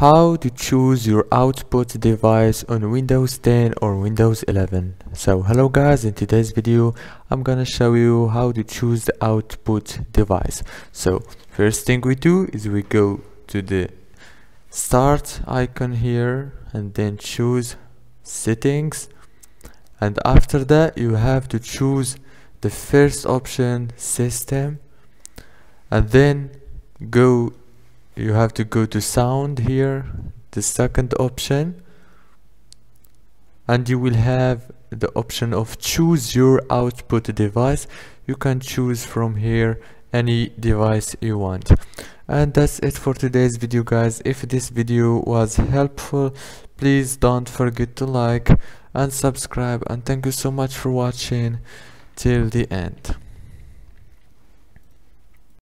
how to choose your output device on Windows 10 or Windows 11 so hello guys in today's video I'm gonna show you how to choose the output device. So first thing we do is we go to the start icon here and then choose settings. And after that you have to choose the first option system. And then go you have to go to sound here the second option. And you will have the option of choose your output device. You can choose from here any device you want. And that's it for today's video guys. If this video was helpful please don't forget to like and subscribe. And thank you so much for watching. Till the end